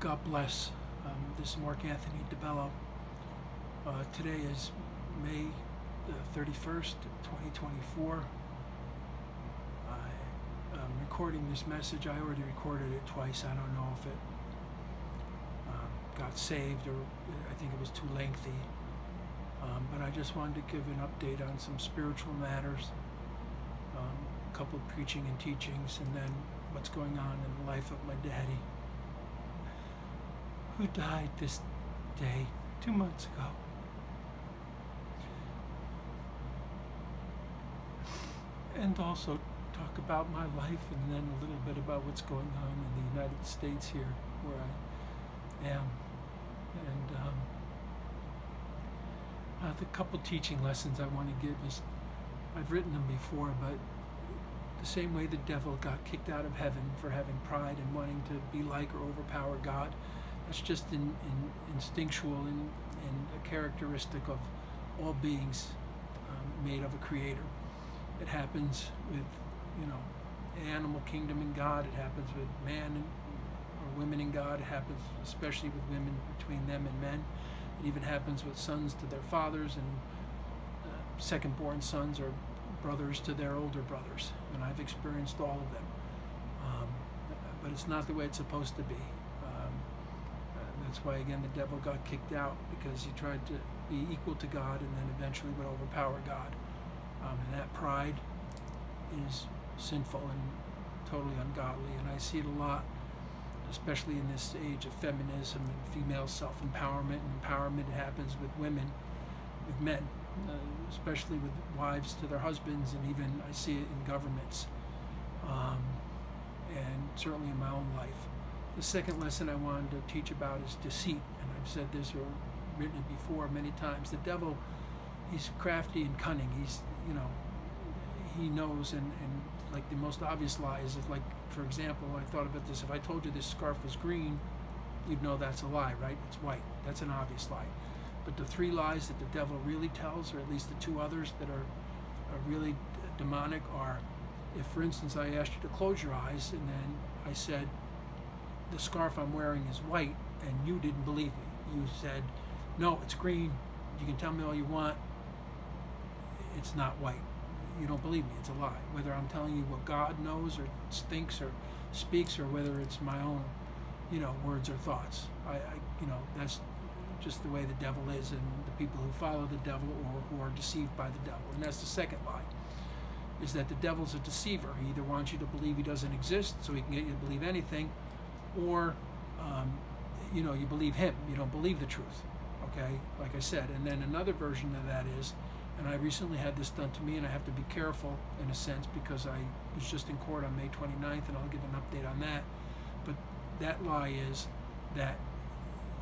God bless. Um, this is Mark Anthony DiBello. Uh, today is May the 31st, 2024. I, am recording this message. I already recorded it twice. I don't know if it um, got saved or I think it was too lengthy. Um, but I just wanted to give an update on some spiritual matters, um, a couple preaching and teachings, and then what's going on in the life of my daddy who died this day two months ago. And also talk about my life and then a little bit about what's going on in the United States here where I am. And um, uh, the couple teaching lessons I want to give is I've written them before, but the same way the devil got kicked out of heaven for having pride and wanting to be like or overpower God, that's just in, in instinctual and, and a characteristic of all beings um, made of a creator. It happens with, you know, animal kingdom and God. It happens with man and, or women in God. It happens especially with women between them and men. It even happens with sons to their fathers and uh, second-born sons or brothers to their older brothers. And I've experienced all of them. Um, but it's not the way it's supposed to be. That's why, again, the devil got kicked out because he tried to be equal to God and then eventually would overpower God. Um, and that pride is sinful and totally ungodly. And I see it a lot, especially in this age of feminism and female self empowerment. And empowerment happens with women, with men, uh, especially with wives to their husbands, and even I see it in governments, um, and certainly in my own life. The second lesson I wanted to teach about is deceit, and I've said this or written it before many times. The devil, he's crafty and cunning. He's, you know, he knows, and, and like the most obvious lie is if, like, for example, I thought about this. If I told you this scarf was green, you'd know that's a lie, right? It's white. That's an obvious lie. But the three lies that the devil really tells, or at least the two others that are, are really demonic, are if, for instance, I asked you to close your eyes and then I said, the scarf I'm wearing is white, and you didn't believe me. You said, no, it's green. You can tell me all you want. It's not white. You don't believe me. It's a lie. Whether I'm telling you what God knows or thinks or speaks, or whether it's my own, you know, words or thoughts. I, I you know, that's just the way the devil is, and the people who follow the devil or who are deceived by the devil. And that's the second lie is that the devil's a deceiver. He either wants you to believe he doesn't exist so he can get you to believe anything, or um, you know you believe him you don't believe the truth okay like i said. And then another version of that is and i recently had this done to me and i have to be careful in a sense because i was just in court on may 29th and i'll give an update on that. But that lie is that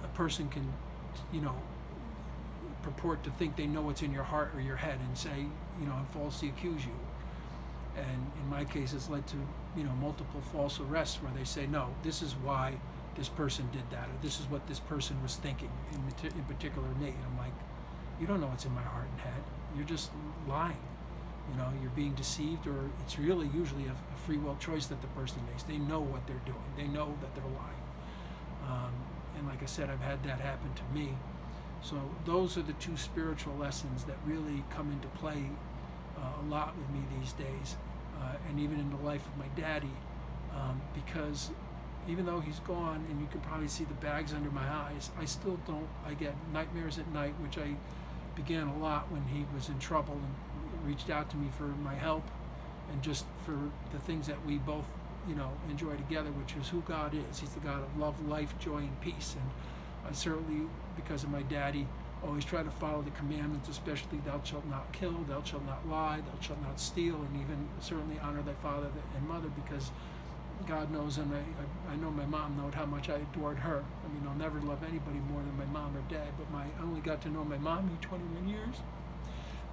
a person can you know purport to think they know what's in your heart or your head and say you know and falsely accuse you and in my case it's led to you know multiple false arrests where they say no this is why this person did that or this is what this person was thinking in, in particular me. And i'm like you don't know what's in my heart and head. You're just lying. You know you're being deceived or it's really usually a, a free will choice that the person makes. They know what they're doing. They know that they're lying. Um, and like i said i've had that happen to me. So those are the two spiritual lessons that really come into play uh, a lot with me these days and even in the life of my daddy, um, because even though he's gone and you can probably see the bags under my eyes, I still don't, I get nightmares at night, which I began a lot when he was in trouble and reached out to me for my help and just for the things that we both, you know, enjoy together, which is who God is. He's the God of love, life, joy, and peace. And I certainly, because of my daddy, always try to follow the commandments, especially thou shalt not kill, thou shalt not lie, thou shalt not steal, and even certainly honor thy father and mother because God knows and I, I know my mom knowed how much I adored her. I mean, I'll never love anybody more than my mom or dad, but my I only got to know my mom mommy 21 years,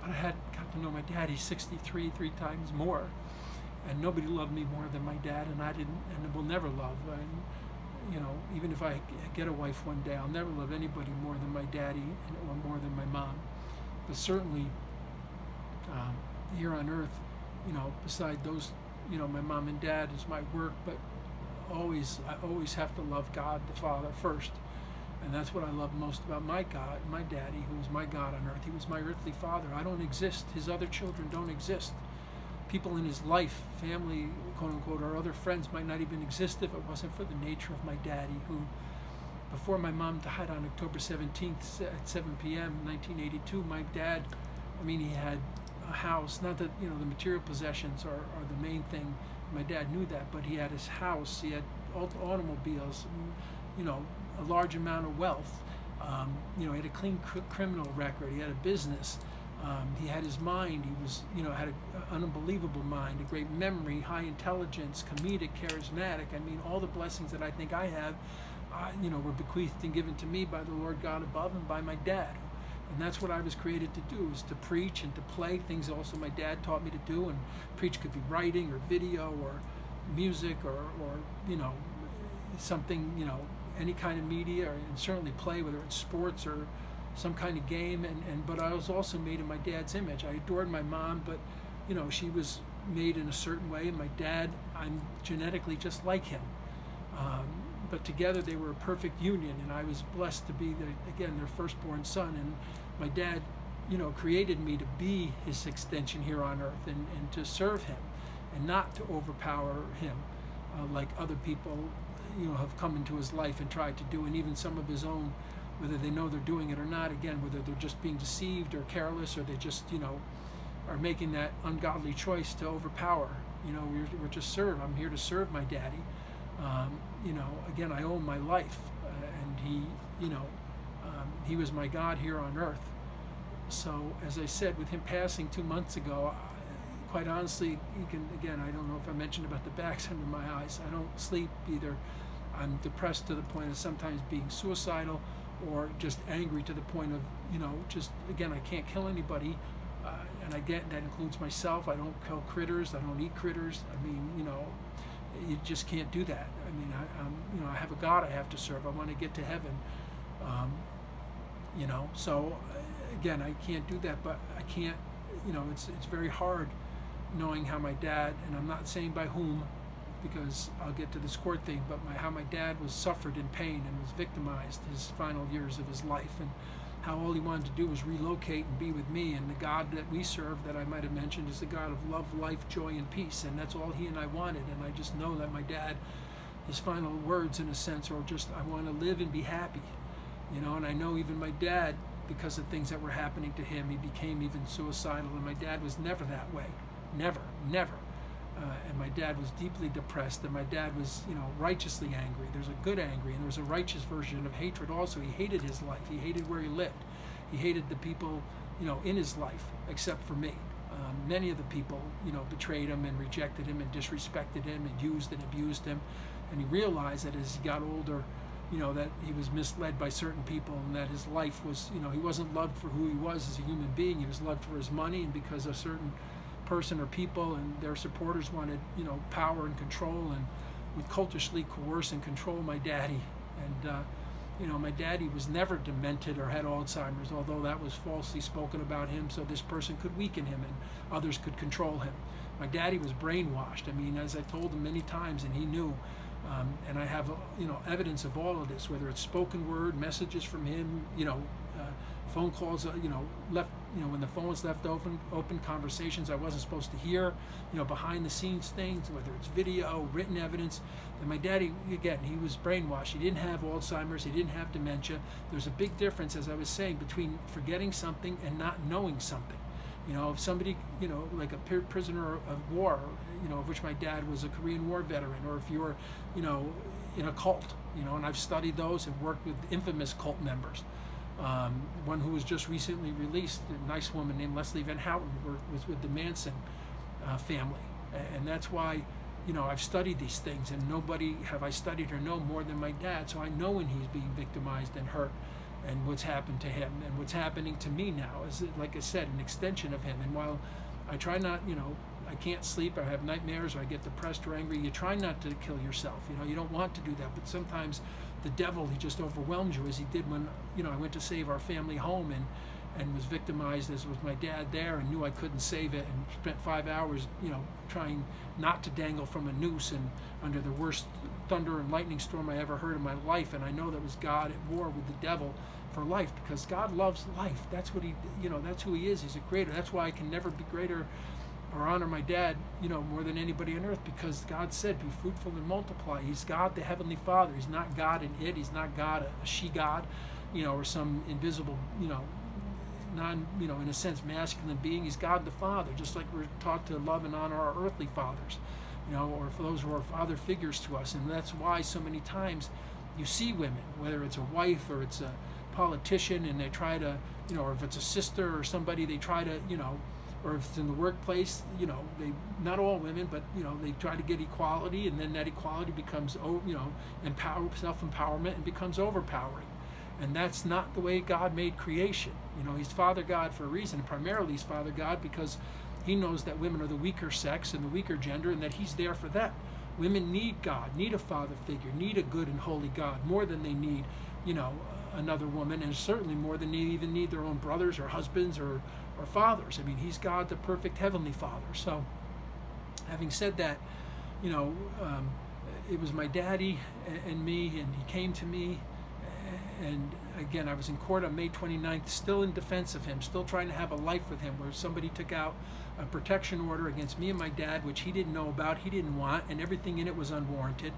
but I had got to know my daddy 63 three times more. And nobody loved me more than my dad, and I didn't, and will never love. And, you know, even if I get a wife one day, I'll never love anybody more than my daddy or more than my mom. But certainly, um, here on earth, you know, beside those, you know, my mom and dad is my work, but always I always have to love God the Father first. And that's what I love most about my God, my daddy, who was my God on earth. He was my earthly father. I don't exist. His other children don't exist. People in his life, family, quote unquote, or other friends might not even exist if it wasn't for the nature of my daddy, who, before my mom died on October 17th at 7 p.m., 1982, my dad, I mean, he had a house. Not that, you know, the material possessions are, are the main thing. My dad knew that, but he had his house, he had automobiles, you know, a large amount of wealth. Um, you know, he had a clean cr- criminal record. He had a business. Um, he had his mind. He was, you know, had an unbelievable mind, a great memory, high intelligence, comedic, charismatic. I mean, all the blessings that I think I have, you know, were bequeathed and given to me by the Lord God above and by my dad. And that's what I was created to do, is to preach and to play things also my dad taught me to do. And preach could be writing or video or music or, or you know, something, you know, any kind of media, and certainly play, whether it's sports or some kind of game. And, and but I was also made in my dad's image. I adored my mom, but you know she was made in a certain way. And my dad, I'm genetically just like him. Um, but together they were a perfect union, and I was blessed to be the, again their firstborn son. And my dad, you know, created me to be his extension here on earth and, and to serve him, and not to overpower him uh, like other people you know have come into his life and tried to do, and even some of his own, whether they know they're doing it or not. Again, whether they're just being deceived or careless, or they just you know are making that ungodly choice to overpower. You know, we're, we're just serve. I'm here to serve my daddy. Um, you know, again, I owe my life, uh, and he, you know, um, he was my God here on earth. So, as I said, with him passing two months ago, quite honestly, you can again. I don't know if I mentioned about the backs under my eyes. I don't sleep either. I'm depressed to the point of sometimes being suicidal, or just angry to the point of you know just again I can't kill anybody, uh, and I get that includes myself. I don't kill critters. I don't eat critters. I mean you know, you just can't do that. I mean I, am you know I have a God I have to serve. I want to get to heaven. Um, you know so again I can't do that, but I can't you know it's it's very hard knowing how my dad, and I'm not saying by whom, because I'll get to this court thing, but my, how my dad was suffered in pain and was victimized his final years of his life, and how all he wanted to do was relocate and be with me. And the God that we serve, that I might have mentioned, is the God of love, life, joy, and peace. And that's all he and I wanted. And I just know that my dad, his final words, in a sense, are just, I want to live and be happy. You know, and I know even my dad, because of things that were happening to him, he became even suicidal. And my dad was never that way. Never, never. Uh, and my dad was deeply depressed, and my dad was, you know, righteously angry. There's a good angry, and there's a righteous version of hatred also. He hated his life. He hated where he lived. He hated the people, you know, in his life, except for me. Um, many of the people, you know, betrayed him and rejected him and disrespected him and used and abused him. And he realized that as he got older, you know, that he was misled by certain people and that his life was, you know, he wasn't loved for who he was as a human being. He was loved for his money and because of certain person or people and their supporters wanted, you know, power and control and would cultishly coerce and control my daddy. And, uh, you know, my daddy was never demented or had Alzheimer's, although that was falsely spoken about him, so this person could weaken him and others could control him. My daddy was brainwashed. I mean, as I told him many times, and he knew. Um, and I have, you know, evidence of all of this, whether it's spoken word, messages from him, you know, uh, phone calls, uh, you know, left, you know, when the phone was left open, open conversations I wasn't supposed to hear, you know, behind the scenes things, whether it's video, written evidence. And my daddy, again, he was brainwashed. He didn't have Alzheimer's. He didn't have dementia. There's a big difference, as I was saying, between forgetting something and not knowing something. You know, if somebody, you know, like a prisoner of war, you know, of which my dad was a Korean War veteran, or if you're, you know, in a cult, you know, and I've studied those and worked with infamous cult members. Um, one who was just recently released, a nice woman named Leslie Van Houten, was with the Manson uh, family. And that's why, you know, I've studied these things, and nobody have I studied or know more than my dad. So I know when he's being victimized and hurt, and what's happened to him, and what's happening to me now is, like I said, an extension of him. And while I try not, you know, I can't sleep, I have nightmares, or I get depressed or angry, you try not to kill yourself. You know, you don't want to do that, but sometimes the devil he just overwhelmed you as he did when you know I went to save our family home and and was victimized as was my dad there and knew I couldn't save it and spent five hours, you know, trying not to dangle from a noose and under the worst thunder and lightning storm I ever heard in my life. And I know that was God at war with the devil for life because God loves life. That's what he, you know, that's who he is. He's a creator. That's why I can never be greater or honor my dad, you know, more than anybody on earth because God said, be fruitful and multiply. He's God, the Heavenly Father. He's not God in it. He's not God, a, she God, you know, or some invisible, you know, non, you know, in a sense, masculine being. He's God the Father, just like we're taught to love and honor our earthly fathers, you know, or for those who are father figures to us. And that's why so many times you see women, whether it's a wife or it's a politician, and they try to, you know, or if it's a sister or somebody, they try to, you know, or if it's in the workplace, you know, they not all women, but you know, they try to get equality, and then that equality becomes, you know, empower self empowerment and becomes overpowering. And that's not the way God made creation. You know, He's Father God for a reason. Primarily, He's Father God because He knows that women are the weaker sex and the weaker gender, and that He's there for them. Women need God, need a father figure, need a good and holy God more than they need, you know, another woman, and certainly more than they even need their own brothers or husbands or, or fathers. I mean, He's God, the perfect Heavenly Father. So, having said that, you know, um, it was my daddy and me, and he came to me and again, I was in court on May 29th, still in defense of him, still trying to have a life with him, where somebody took out a protection order against me and my dad, which he didn't know about, he didn't want, and everything in it was unwarranted.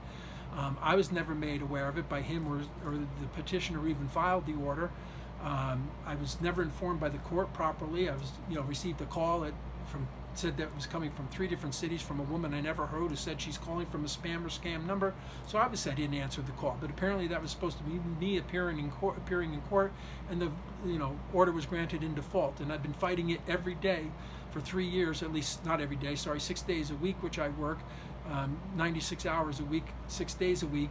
Um, I was never made aware of it by him or, or the petitioner even filed the order. Um, I was never informed by the court properly. I was, you know, received a call at, from said that it was coming from three different cities from a woman I never heard who said she's calling from a spam or scam number. So obviously I didn't answer the call. But apparently that was supposed to be me appearing in court, appearing in court, and the you know order was granted in default. And I've been fighting it every day for three years, at least not every day. Sorry, six days a week, which I work, um, 96 hours a week, six days a week,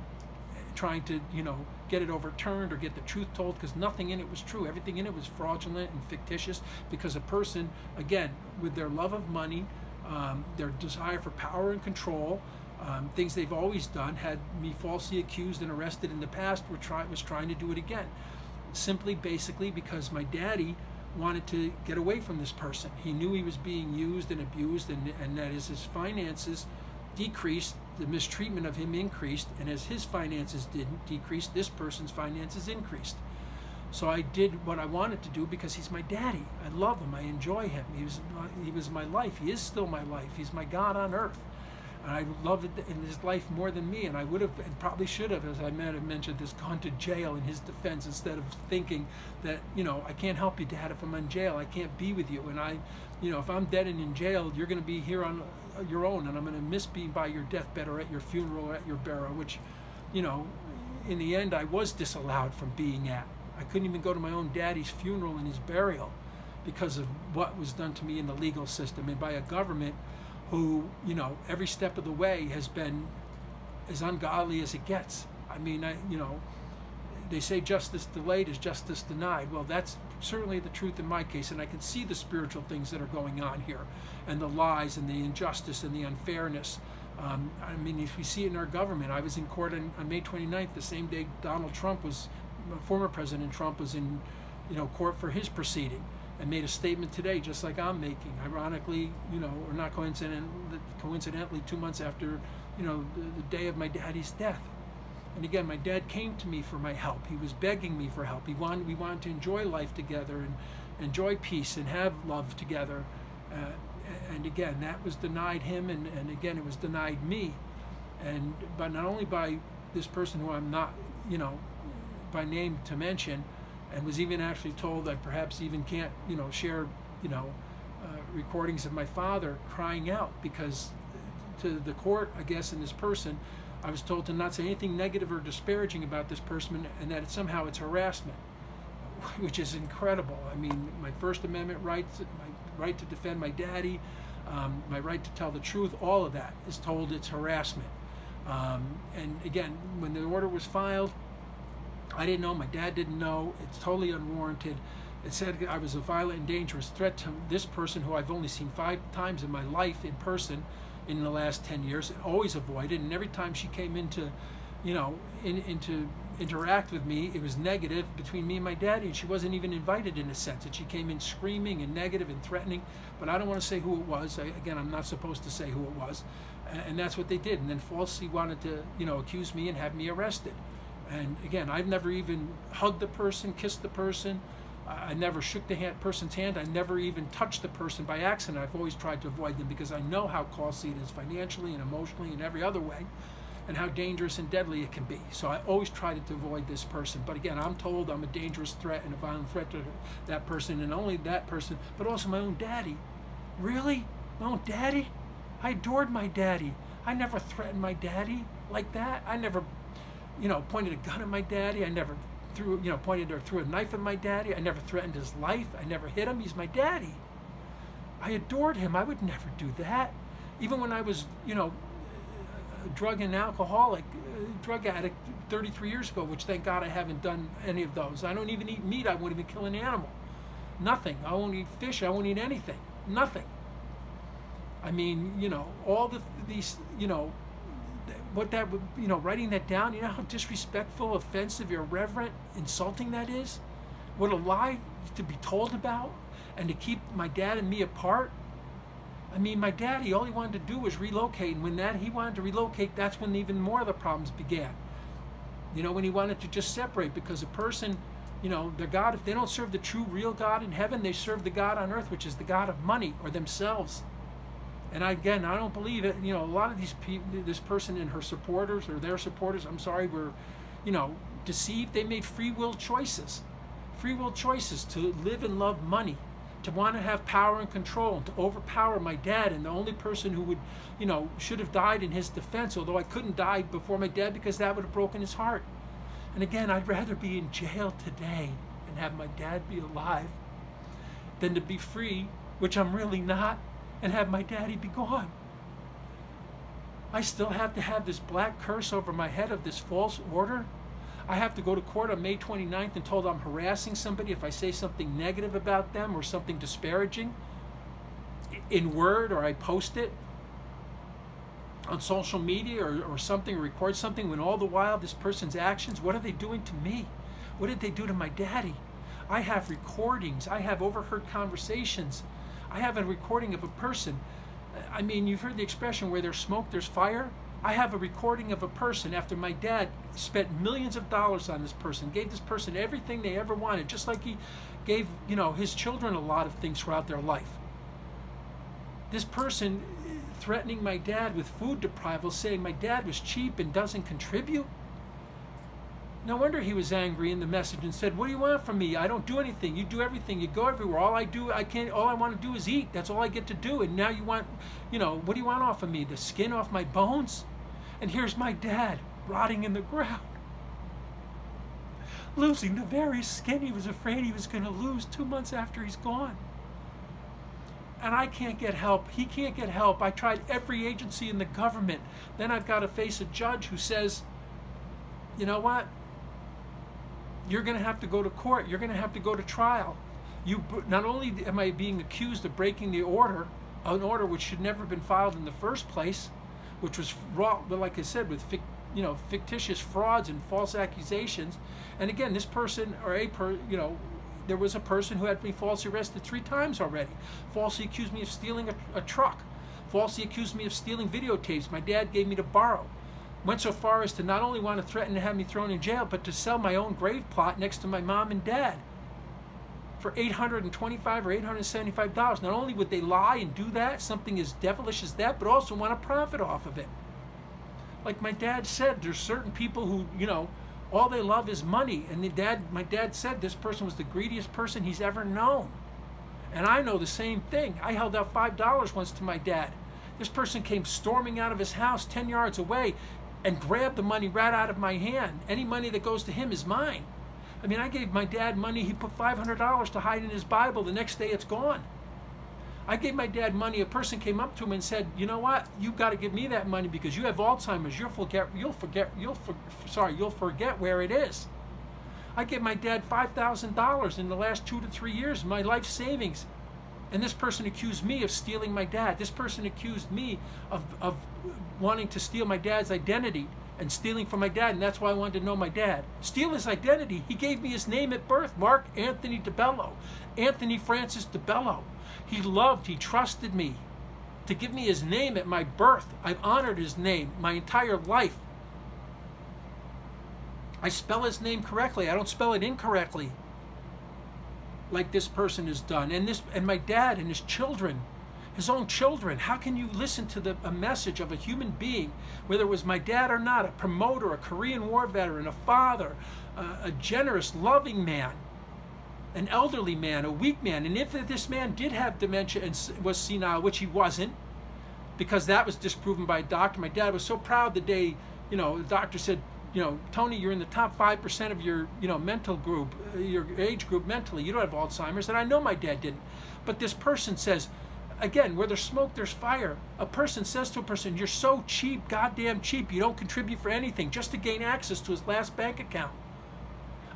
trying to you know get it overturned or get the truth told because nothing in it was true. Everything in it was fraudulent and fictitious because a person again with their love of money um, their desire for power and control um, things they've always done had me falsely accused and arrested in the past were try, was trying to do it again. Simply basically because my daddy wanted to get away from this person. He knew he was being used and abused and, and that is his finances decreased the mistreatment of him increased, and as his finances didn't decrease, this person's finances increased. So I did what I wanted to do because he's my daddy. I love him. I enjoy him. He was he was my life. He is still my life. He's my God on earth. And I loved it in his life more than me. And I would have, and probably should have, as I might have mentioned, this gone to jail in his defense instead of thinking that, you know, I can't help you, Dad, if I'm in jail. I can't be with you. And I, you know, if I'm dead and in jail, you're going to be here on uh, your own, and I'm going to miss being by your deathbed or at your funeral or at your burial, which, you know, in the end, I was disallowed from being at. I couldn't even go to my own daddy's funeral and his burial because of what was done to me in the legal system and by a government who, you know, every step of the way has been as ungodly as it gets. I mean, I, you know, they say justice delayed is justice denied. Well, that's certainly the truth in my case, and I can see the spiritual things that are going on here, and the lies and the injustice and the unfairness. Um, I mean, if we see it in our government, I was in court on, on May 29th, the same day Donald Trump was, former President Trump was in, you know, court for his proceeding, and made a statement today, just like I'm making. Ironically, you know, or not coincident, coincidentally, two months after, you know, the, the day of my daddy's death. And again, my dad came to me for my help. He was begging me for help. He wanted, we wanted to enjoy life together and enjoy peace and have love together. Uh, and again, that was denied him, and, and again, it was denied me. And but not only by this person who I'm not, you know, by name to mention, and was even actually told that perhaps even can't, you know, share, you know, uh, recordings of my father crying out because to the court, I guess, in this person, I was told to not say anything negative or disparaging about this person and that it, somehow it's harassment, which is incredible. I mean, my First Amendment rights, my right to defend my daddy, um, my right to tell the truth, all of that is told it's harassment. Um, and again, when the order was filed, I didn't know, my dad didn't know, it's totally unwarranted. It said I was a violent and dangerous threat to this person who I've only seen five times in my life in person in the last 10 years and always avoided and every time she came into you know in, into interact with me. It was negative between me and my daddy, and she wasn't even invited in a sense. And she came in screaming and negative and threatening. But I don't want to say who it was. I, again, I'm not supposed to say who it was. And, and that's what they did. And then falsely wanted to, you know, accuse me and have me arrested. And again, I've never even hugged the person, kissed the person. I never shook the hand, person's hand. I never even touched the person by accident. I've always tried to avoid them because I know how costly it is financially and emotionally and every other way and how dangerous and deadly it can be. So I always try to avoid this person. But again, I'm told I'm a dangerous threat and a violent threat to that person, and only that person, but also my own daddy. Really? My own daddy? I adored my daddy. I never threatened my daddy like that. I never, you know, pointed a gun at my daddy. I never threw, you know, pointed or threw a knife at my daddy. I never threatened his life. I never hit him. He's my daddy. I adored him. I would never do that. Even when I was, you know, drug and alcoholic, uh, drug addict 33 years ago, which thank God I haven't done any of those. I don't even eat meat. I won't even kill an animal. Nothing. I won't eat fish. I won't eat anything. Nothing. I mean, you know, all the these, you know, what that would, you know, writing that down. You know how disrespectful, offensive, irreverent, insulting that is. What a lie to be told about, and to keep my dad and me apart. I mean, my daddy, all he wanted to do was relocate. And when that he wanted to relocate, that's when even more of the problems began. You know, when he wanted to just separate because a person, you know, their God, if they don't serve the true, real God in heaven, they serve the God on earth, which is the God of money or themselves. And again, I don't believe it. You know, a lot of these people, this person and her supporters or their supporters, I'm sorry, were, you know, deceived. They made free will choices. Free will choices to live and love money to want to have power and control and to overpower my dad and the only person who would you know should have died in his defense although i couldn't die before my dad because that would have broken his heart and again i'd rather be in jail today and have my dad be alive than to be free which i'm really not and have my daddy be gone i still have to have this black curse over my head of this false order I have to go to court on May 29th and told I'm harassing somebody if I say something negative about them or something disparaging in word or I post it on social media or, or something, or record something, when all the while this person's actions, what are they doing to me? What did they do to my daddy? I have recordings. I have overheard conversations. I have a recording of a person. I mean, you've heard the expression where there's smoke, there's fire. I have a recording of a person after my dad spent millions of dollars on this person, gave this person everything they ever wanted, just like he gave, you know, his children a lot of things throughout their life. This person eh, threatening my dad with food deprival, saying my dad was cheap and doesn't contribute. No wonder he was angry in the message and said, "What do you want from me? I don't do anything. You do everything. You go everywhere. All I do, I can't. All I want to do is eat. That's all I get to do. And now you want, you know, what do you want off of me? The skin off my bones?" And here's my dad rotting in the ground, losing the very skin he was afraid he was going to lose two months after he's gone. And I can't get help. He can't get help. I tried every agency in the government. Then I've got to face a judge who says, you know what? You're going to have to go to court. You're going to have to go to trial. You not only am I being accused of breaking the order, an order which should never have been filed in the first place, which was wrought, like I said, with you know fictitious frauds and false accusations. And again, this person or a per you know there was a person who had been falsely arrested three times already, falsely accused me of stealing a, a truck, falsely accused me of stealing videotapes my dad gave me to borrow. Went so far as to not only want to threaten to have me thrown in jail, but to sell my own grave plot next to my mom and dad for 825 or 875 dollars. Not only would they lie and do that, something as devilish as that, but also want to profit off of it. Like my dad said, there's certain people who, you know, all they love is money. And the dad, my dad said this person was the greediest person he's ever known. And I know the same thing. I held out five dollars once to my dad. This person came storming out of his house 10 yards away and grabbed the money right out of my hand. Any money that goes to him is mine. I mean, I gave my dad money. He put $500 to hide in his Bible. The next day it's gone. I gave my dad money. A person came up to him and said, "You know what? You've got to give me that money because you have Alzheimer's. You'll forget. You'll forget. You'll for, sorry. You'll forget where it is." I gave my dad five thousand dollars in the last two to three years, my life savings, and this person accused me of stealing my dad. This person accused me of of wanting to steal my dad's identity and stealing from my dad, and that's why I wanted to know my dad. Steal his identity. He gave me his name at birth, Mark Anthony DiBello, Anthony Francis DiBello. He loved, he trusted me to give me his name at my birth. I've honored his name my entire life. I spell his name correctly. I don't spell it incorrectly like this person has done. And this and my dad and his children his own children. How can you listen to the, a message of a human being, whether it was my dad or not, a promoter, a Korean War veteran, a father, a generous, loving man, an elderly man, a weak man, and if this man did have dementia and was senile, which he wasn't, because that was disproven by a doctor. My dad was so proud the day, you know, the doctor said, you know, Tony, you're in the top 5% of your, you know, mental group, uh, your age group mentally. You don't have Alzheimer's. And I know my dad didn't. But this person says, again, where there's smoke, there's fire. A person says to a person, You're so cheap, goddamn cheap, you don't contribute for anything just to gain access to his last bank account.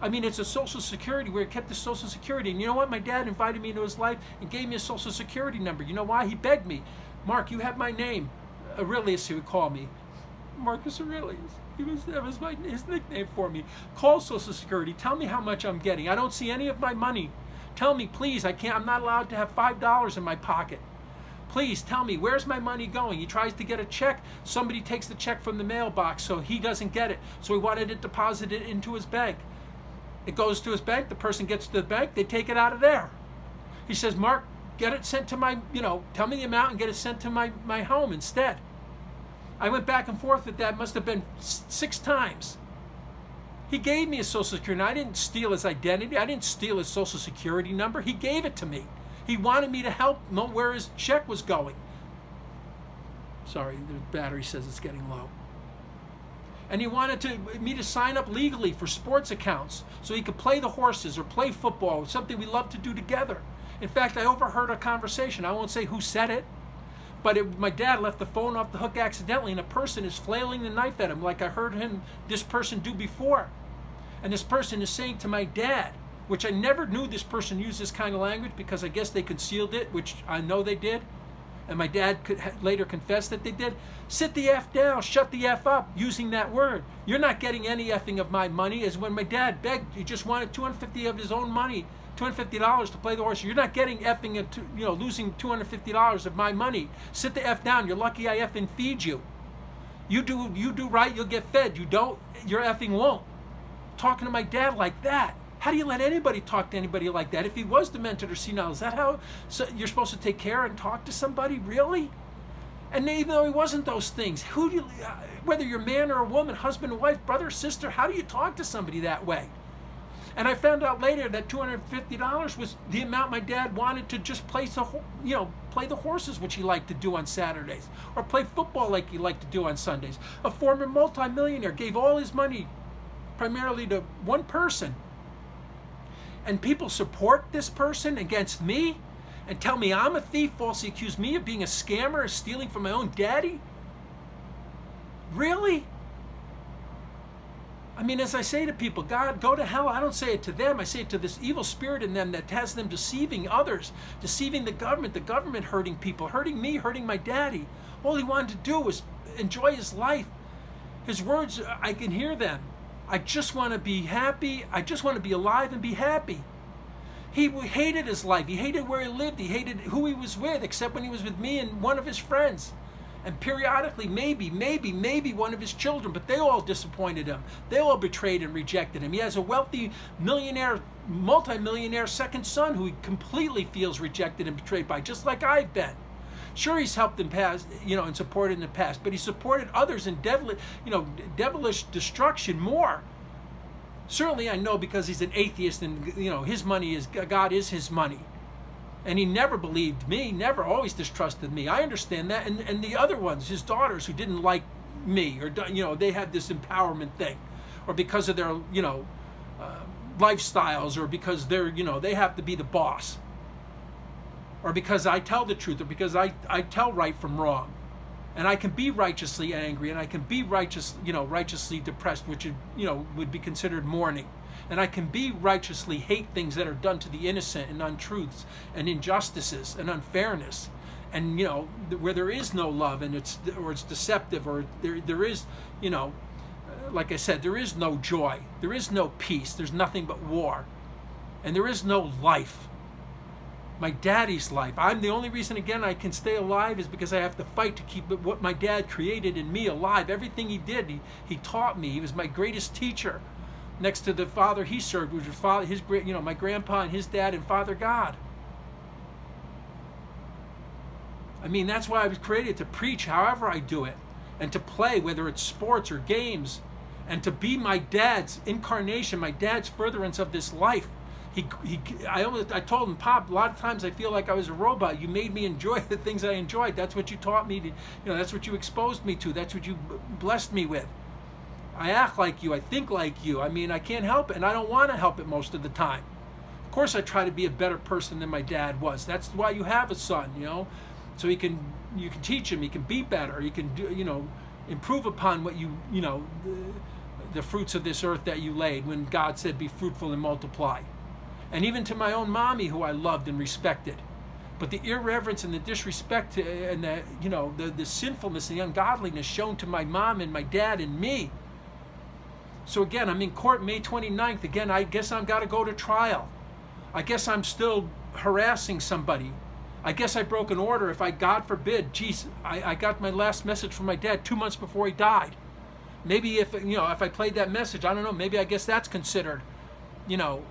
I mean, it's a Social Security where he kept his Social Security. And you know what? My dad invited me into his life and gave me a Social Security number. You know why? He begged me, Mark, you have my name. Aurelius, he would call me. Marcus Aurelius. He was, that was my, his nickname for me. Call Social Security. Tell me how much I'm getting. I don't see any of my money. Tell me, please. I can't. I'm not allowed to have five dollars in my pocket. Please tell me, where's my money going? He tries to get a check. Somebody takes the check from the mailbox, so he doesn't get it. So he wanted it deposited into his bank. It goes to his bank. The person gets to the bank. They take it out of there. He says, Mark, get it sent to my, you know, tell me the amount and get it sent to my, my home instead. I went back and forth with that. Must have been six times. He gave me a social security. I didn't steal his identity. I didn't steal his social security number. He gave it to me. He wanted me to help know where his check was going. Sorry, the battery says it's getting low. And he wanted to, me to sign up legally for sports accounts so he could play the horses or play football, something we love to do together. In fact, I overheard a conversation. I won't say who said it, but it, my dad left the phone off the hook accidentally, and a person is flailing the knife at him like I heard him, this person do before. And this person is saying to my dad, which I never knew this person used this kind of language because I guess they concealed it, which I know they did. And my dad could later confess that they did. Sit the F down, shut the F up, using that word. You're not getting any effing of my money, as when my dad begged, he just wanted 250 of his own money, $250 to play the horse. You're not getting effing, you know, losing $250 of my money. Sit the F down. You're lucky I effing feed you. You do, you do right, you'll get fed. You don't, you're effing won't. Talking to my dad like that. How do you let anybody talk to anybody like that? If he was demented or senile, is that how so you're supposed to take care and talk to somebody? Really? And even though he wasn't those things, who do you, uh, whether you're a man or a woman, husband wife, brother sister, how do you talk to somebody that way? And I found out later that $250 was the amount my dad wanted to just play the, you know, play the horses, which he liked to do on Saturdays, or play football like he liked to do on Sundays. A former multimillionaire gave all his money primarily to one person and people support this person against me and tell me I'm a thief, falsely accuse me of being a scammer, stealing from my own daddy? Really? I mean, as I say to people, God, go to hell. I don't say it to them. I say it to this evil spirit in them that has them deceiving others, deceiving the government, the government hurting people, hurting me, hurting my daddy. All he wanted to do was enjoy his life. His words, I can hear them. I just want to be happy. I just want to be alive and be happy. He hated his life. He hated where he lived. He hated who he was with, except when he was with me and one of his friends. And periodically, maybe, maybe, maybe one of his children, but they all disappointed him. They all betrayed and rejected him. He has a wealthy millionaire, multimillionaire second son who he completely feels rejected and betrayed by, just like I've been. Sure, he's helped in past, you know, and supported in the past, but he supported others in devilish, you know, devilish destruction more. Certainly, I know because he's an atheist, and you know, his money is God is his money, and he never believed me, never, always distrusted me. I understand that, and and the other ones, his daughters, who didn't like me, or you know, they had this empowerment thing, or because of their, you know. Uh, lifestyles or because they're you know they have to be the boss or because I tell the truth, or because I, I tell right from wrong. And I can be righteously angry, and I can be righteous, you know, righteously depressed, which you know would be considered mourning. And I can be righteously hate things that are done to the innocent and untruths and injustices and unfairness. And you know, where there is no love and it's or it's deceptive or there there is, you know, uh, like I said, there is no joy, there is no peace, there's nothing but war, and there is no life. My daddy's life. I'm the only reason, again, I can stay alive is because I have to fight to keep what my dad created in me alive. Everything he did, he, he taught me. He was my greatest teacher next to the father he served, which was father, his, you know, my grandpa and his dad and Father God. I mean, that's why I was created to preach however I do it and to play, whether it's sports or games, and to be my dad's incarnation, my dad's furtherance of this life. He, he, I, I told him, Pop, a lot of times I feel like I was a robot. You made me enjoy the things I enjoyed. That's what you taught me to, you know, that's what you exposed me to. That's what you blessed me with. I act like you. I think like you. I mean, I can't help it, and I don't want to help it most of the time. Of course, I try to be a better person than my dad was. That's why you have a son, you know, so he can you can teach him. He can be better. He can do, you know, improve upon what you, you know, the, the fruits of this earth that you laid when God said, "Be fruitful and multiply." And even to my own mommy, who I loved and respected, but the irreverence and the disrespect uh, and the you know the the sinfulness and the ungodliness shown to my mom and my dad and me so again, I'm in court May 29th. Again, I guess I've got to go to trial. I guess I'm still harassing somebody. I guess I broke an order if I, God forbid, geez, I, I got my last message from my dad two months before he died. Maybe if, you know, if I played that message, I don't know, maybe I guess that's considered, you know,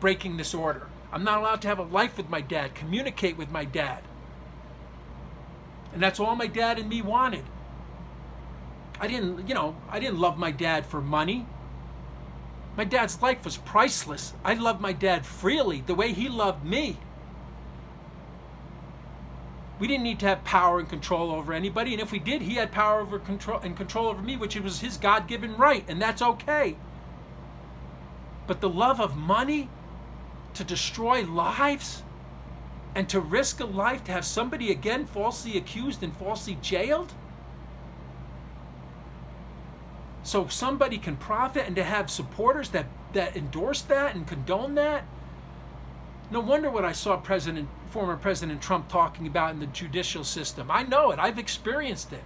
breaking this order. I'm not allowed to have a life with my dad, communicate with my dad. And that's all my dad and me wanted. I didn't, you know, I didn't love my dad for money. My dad's life was priceless. I loved my dad freely, the way he loved me. We didn't need to have power and control over anybody, and if we did, he had power over control and control over me, which was his God-given right, and that's okay. But the love of money to destroy lives and to risk a life to have somebody again falsely accused and falsely jailed? So somebody can profit and to have supporters that, that endorse that and condone that. No wonder what I saw President, former President Trump talking about in the judicial system. I know it. I've experienced it.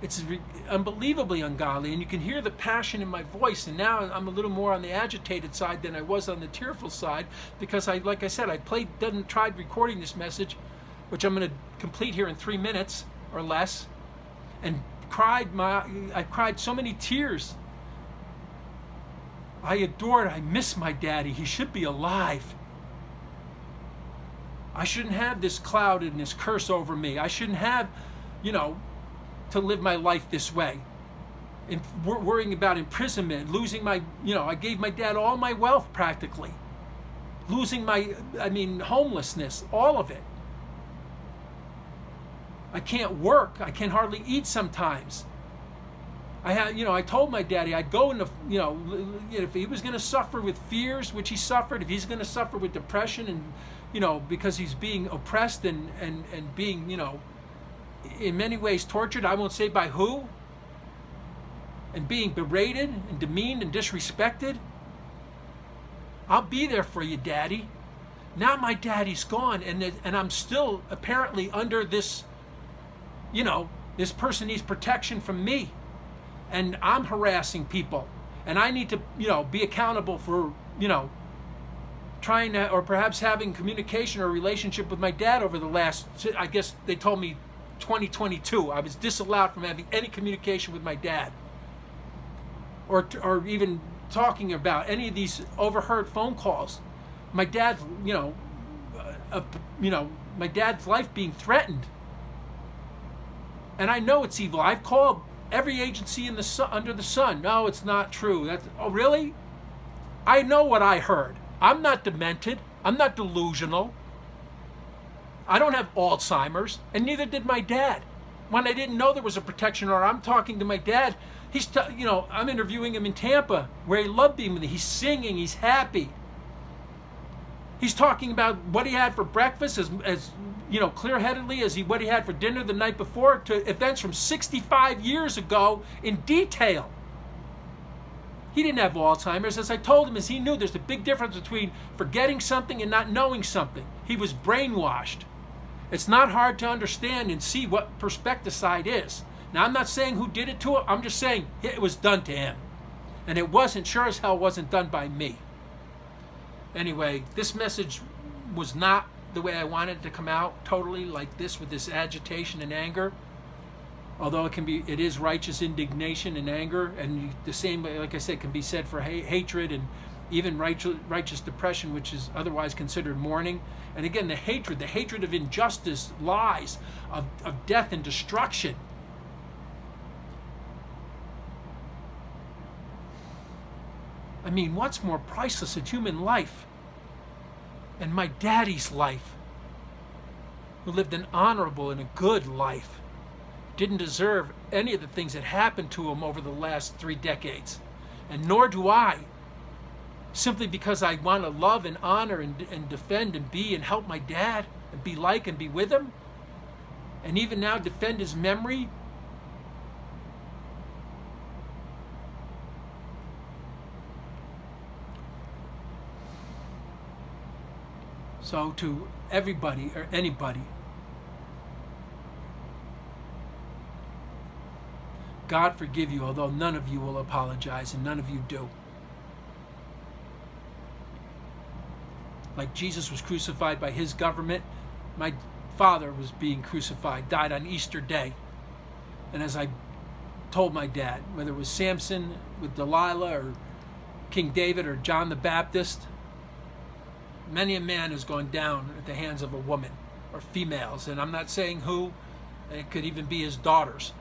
It's unbelievably ungodly, and you can hear the passion in my voice. And now I'm a little more on the agitated side than I was on the tearful side because I, like I said, I played, done, tried recording this message, which I'm going to complete here in three minutes or less, and cried my I cried so many tears. I adored, I miss my daddy. He should be alive. I shouldn't have this cloud and this curse over me. I shouldn't have, you know, to live my life this way. And worrying about imprisonment, losing my, you know, I gave my dad all my wealth practically. Losing my, I mean, homelessness, all of it. I can't work. I can hardly eat sometimes. I had, you know, I told my daddy I'd go into, you know, if he was going to suffer with fears, which he suffered, if he's going to suffer with depression and, you know, because he's being oppressed and, and, and being, you know, in many ways tortured, I won't say by who, and being berated and demeaned and disrespected, I'll be there for you, daddy. Now my daddy's gone and, and I'm still apparently under this you know, this person needs protection from me. And I'm harassing people. And I need to, you know, be accountable for, you know, trying to, or perhaps having communication or relationship with my dad over the last, I guess they told me 2022. I was disallowed from having any communication with my dad. Or, or even talking about any of these overheard phone calls. My dad's, you know, uh, you know, my dad's life being threatened and I know it's evil. I've called every agency in the sun, under the sun. No, it's not true. That's, oh, really? I know what I heard. I'm not demented. I'm not delusional. I don't have Alzheimer's, and neither did my dad. When I didn't know there was a protection order, I'm talking to my dad. He's, you know, I'm interviewing him in Tampa, where he loved being with me. He's singing. He's happy. He's talking about what he had for breakfast as, as you know, clear-headedly as he what he had for dinner the night before to events from 65 years ago in detail. He didn't have Alzheimer's. As I told him, as he knew there's a big difference between forgetting something and not knowing something. He was brainwashed. It's not hard to understand and see what perspecticide is. Now, I'm not saying who did it to him. I'm just saying it was done to him. And it wasn't, sure as hell, wasn't done by me. Anyway, this message was not the way I wanted it to come out, totally like this with this agitation and anger. Although it can be, it is righteous indignation and anger, and the same, way, like I said, can be said for ha- hatred and even righteous, righteous depression, which is otherwise considered mourning. And again, the hatred, the hatred of injustice, lies, of, of death and destruction. I mean, what's more priceless than human life? And my daddy's life, who lived an honorable and a good life, didn't deserve any of the things that happened to him over the last three decades. And nor do I, simply because I want to love and honor and, and defend and be and help my dad and be like and be with him. And even now defend his memory So, to everybody or anybody, God forgive you, although none of you will apologize and none of you do. Like Jesus was crucified by his government, my father was being crucified, died on Easter Day. And as I told my dad, whether it was Samson with Delilah or King David or John the Baptist, many a man has gone down at the hands of a woman or females, and I'm not saying who, it could even be his daughters,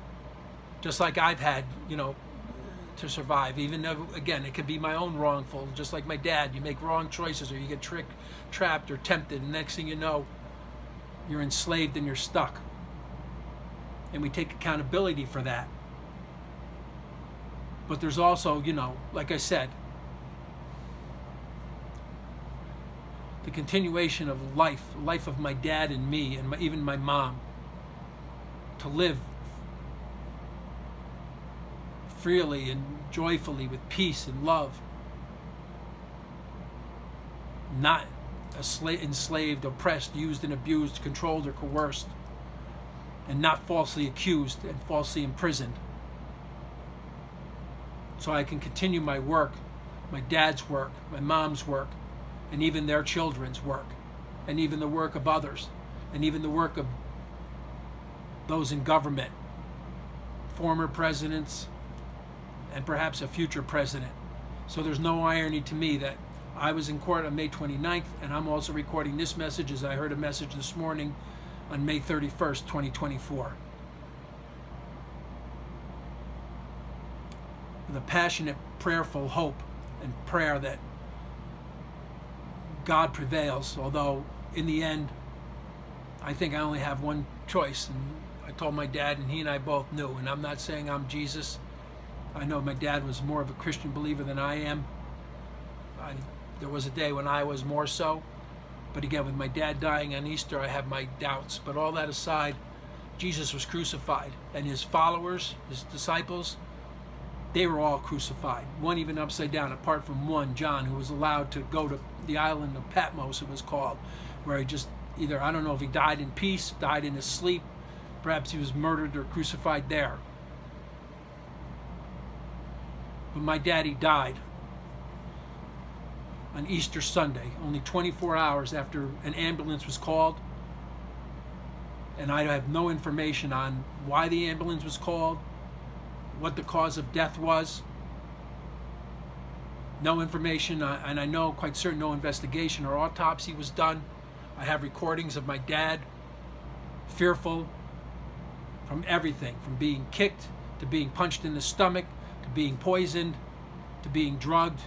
just like I've had, you know, to survive. Even though, again, it could be my own wrongful, just like my dad. You make wrong choices, or you get tricked, trapped, or tempted, and next thing you know, you're enslaved and you're stuck. And we take accountability for that. But there's also, you know, like I said, the continuation of life, life of my dad and me, and my, even my mom, to live freely and joyfully with peace and love, not enslaved, oppressed, used and abused, controlled or coerced, and not falsely accused and falsely imprisoned. So I can continue my work, my dad's work, my mom's work, and even their children's work, and even the work of others, and even the work of those in government, former presidents, and perhaps a future president. So there's no irony to me that I was in court on May 29th, and I'm also recording this message as I heard a message this morning on May 31st, 2024. With a passionate, prayerful hope and prayer that God prevails, although in the end, I think I only have one choice. And I told my dad, and he and I both knew. And I'm not saying I'm Jesus. I know my dad was more of a Christian believer than I am. I, there was a day when I was more so. But again, with my dad dying on Easter, I have my doubts. But all that aside, Jesus was crucified, and his followers, his disciples, they were all crucified. One even upside down, apart from one, John, who was allowed to go to the island of Patmos, it was called, where he just either, I don't know if he died in peace, died in his sleep, perhaps he was murdered or crucified there. But my daddy died on Easter Sunday, only 24 hours after an ambulance was called. And I have no information on why the ambulance was called, what the cause of death was. No information, uh, and I know quite certain no investigation or autopsy was done. I have recordings of my dad, fearful from everything, from being kicked to being punched in the stomach to being poisoned to being drugged.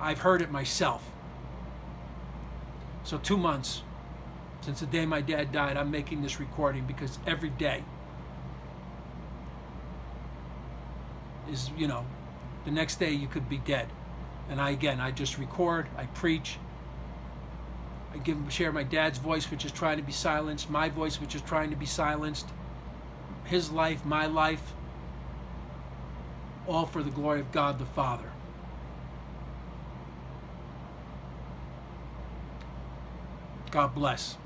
I've heard it myself. So, two months since the day my dad died, I'm making this recording because every day is, you know, the next day you could be dead. And I, again, I just record, I preach, I give, share my dad's voice, which is trying to be silenced, my voice, which is trying to be silenced, his life, my life, all for the glory of God the Father. God bless.